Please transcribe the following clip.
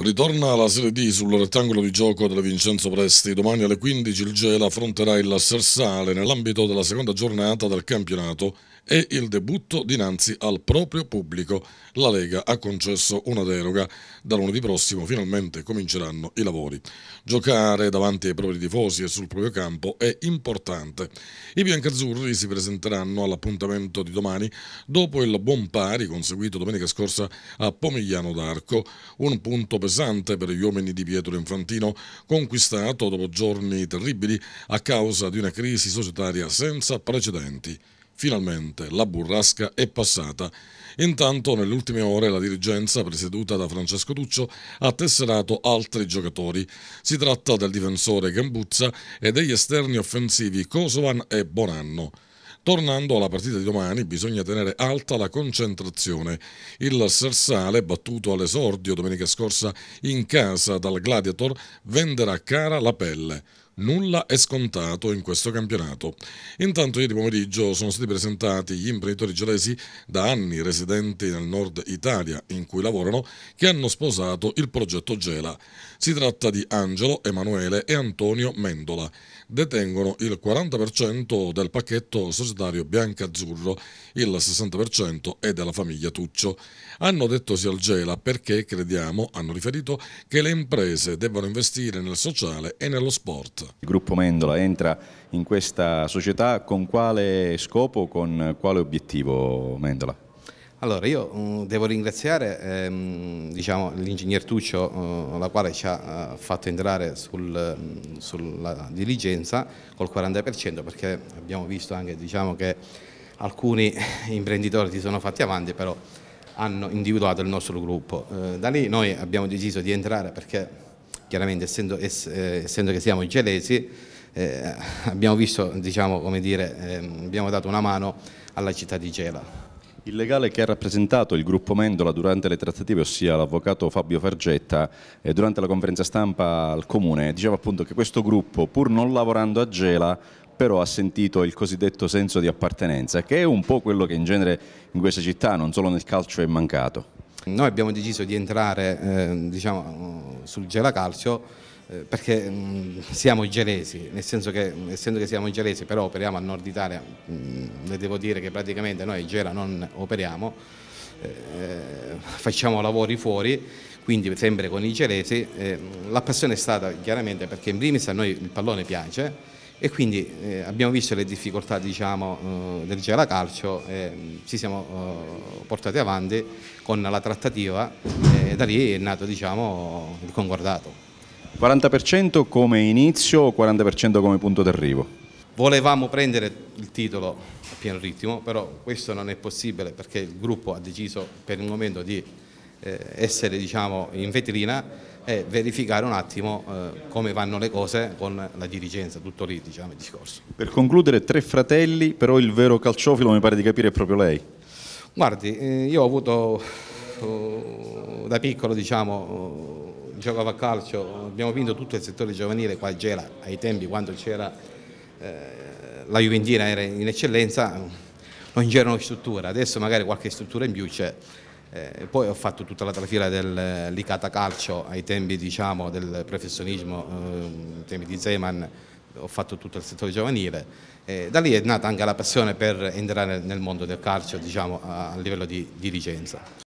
Ritorna alla Serie D sul rettangolo di gioco della Vincenzo Presti. Domani alle 15 il Gela affronterà il Sersale nell'ambito della seconda giornata del campionato e il debutto dinanzi al proprio pubblico. La Lega ha concesso una deroga. Da lunedì prossimo finalmente cominceranno i lavori. Giocare davanti ai propri tifosi e sul proprio campo è importante. I biancazzurri si presenteranno all'appuntamento di domani dopo il buon pari conseguito domenica scorsa a Pomigliano d'Arco, un punto pesante per gli uomini di Pietro Infantino, conquistato dopo giorni terribili a causa di una crisi societaria senza precedenti. Finalmente la burrasca è passata. Intanto nelle ultime ore la dirigenza, presieduta da Francesco Tuccio, ha tesserato altri giocatori. Si tratta del difensore Gambuzza e degli esterni offensivi Kosovan e Bonanno. Tornando alla partita di domani bisogna tenere alta la concentrazione. Il Sersale, battuto all'esordio domenica scorsa in casa dal Gladiator, venderà cara la pelle. Nulla è scontato in questo campionato. Intanto ieri pomeriggio sono stati presentati gli imprenditori gelesi da anni residenti nel nord Italia in cui lavorano che hanno sposato il progetto Gela. Si tratta di Angelo, Emanuele e Antonio Mendola. Detengono il 40% del pacchetto societario bianca-azzurro, il 60% è della famiglia Tuccio. Hanno detto sì al Gela perché crediamo, hanno riferito, che le imprese debbano investire nel sociale e nello sport. Il gruppo Mendola entra in questa società con quale scopo, con quale obiettivo Mendola? Allora io um, devo ringraziare ehm, diciamo, l'ingegner Tuccio uh, la quale ci ha uh, fatto entrare sul, um, sulla diligenza col 40% perché abbiamo visto anche diciamo, che alcuni imprenditori si sono fatti avanti però hanno individuato il nostro gruppo. Uh, da lì noi abbiamo deciso di entrare perché chiaramente essendo, ess, eh, essendo che siamo gelesi eh, abbiamo visto, diciamo, come dire, eh, abbiamo dato una mano alla città di Gela. Il legale che ha rappresentato il gruppo Mendola durante le trattative, ossia l'avvocato Fabio Fargetta, eh, durante la conferenza stampa al Comune, diceva appunto che questo gruppo, pur non lavorando a Gela, però ha sentito il cosiddetto senso di appartenenza, che è un po' quello che in genere in questa città, non solo nel calcio, è mancato. Noi abbiamo deciso di entrare eh, diciamo, sul Gela Calcio eh, perché mh, siamo gelesi, nel senso che essendo che siamo gelesi però operiamo al nord Italia, mh, le devo dire che praticamente noi Gela non operiamo, eh, facciamo lavori fuori, quindi sempre con i gelesi. Eh, la passione è stata chiaramente perché in primis a noi il pallone piace, e quindi abbiamo visto le difficoltà diciamo, del Gela Calcio e ci siamo portati avanti con la trattativa da lì è nato diciamo, il concordato. 40% come inizio o 40% come punto d'arrivo? Volevamo prendere il titolo a pieno ritmo, però questo non è possibile perché il gruppo ha deciso per il momento di eh, essere diciamo, in vetrina e verificare un attimo eh, come vanno le cose con la dirigenza, tutto lì diciamo il discorso. Per concludere, tre fratelli, però il vero calciofilo mi pare di capire è proprio lei. Guardi, eh, io ho avuto uh, da piccolo diciamo, uh, giocavo a calcio, abbiamo vinto tutto il settore giovanile qua a Gela, ai tempi quando c'era eh, la Juventina era in eccellenza, non c'erano strutture, adesso magari qualche struttura in più c'è. Eh, poi ho fatto tutta la trafila del Licata Calcio ai tempi diciamo, del professionismo, eh, tempi di Zeman, ho fatto tutto il settore giovanile. Eh, da lì è nata anche la passione per entrare nel mondo del calcio diciamo, a, a livello di dirigenza.